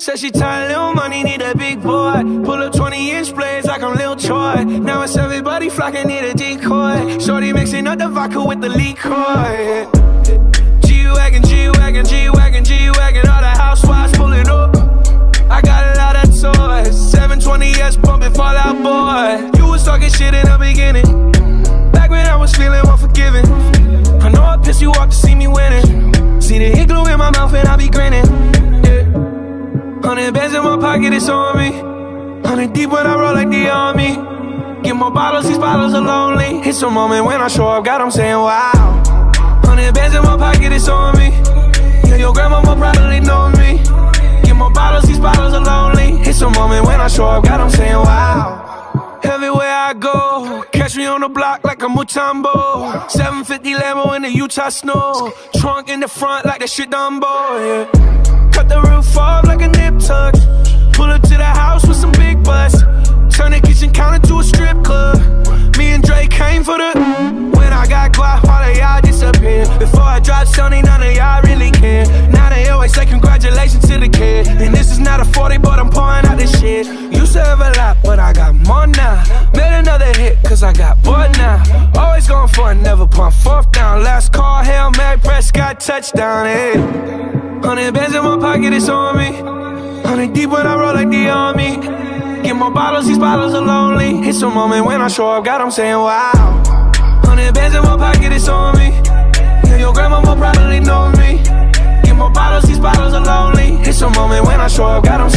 Said she tired, little money, need a big boy. Pull up 20 inch blades like I'm Lil Troy. Now it's everybody flocking, need a decoy. Shorty mixing up the vodka with the liquor. G-Wagon, G-Wagon, G-Wagon, G-Wagon. All the housewives it's on me. Hundred deep when I roll like the army. Get more bottles, these bottles are lonely. It's a moment when I show up, God, I'm saying wow. Hundred bands in my pocket, it's on me. Yeah, your grandma will probably know me. Get more bottles, these bottles are lonely. It's a moment when I show up, God, I'm saying wow. Everywhere I go, catch me on the block like a Mutombo. 750 Lambo in the Utah snow. Trunk in the front like that shit Dumbo, yeah. Cut the roof off like a nip tuck. Cause I got bored now. Always going for it, never punt fourth down. Last call, Hail Mary, Prescott, touchdown, hey. Hundred bands in my pocket, it's on me. Hundred deep when I roll like the army. Get more bottles, these bottles are lonely. It's a moment when I show up, God, I'm saying wow. Hundred bands in my pocket, it's on me. Yeah, your grandma probably know me. Get more bottles, these bottles are lonely. It's a moment when I show up, God, I'm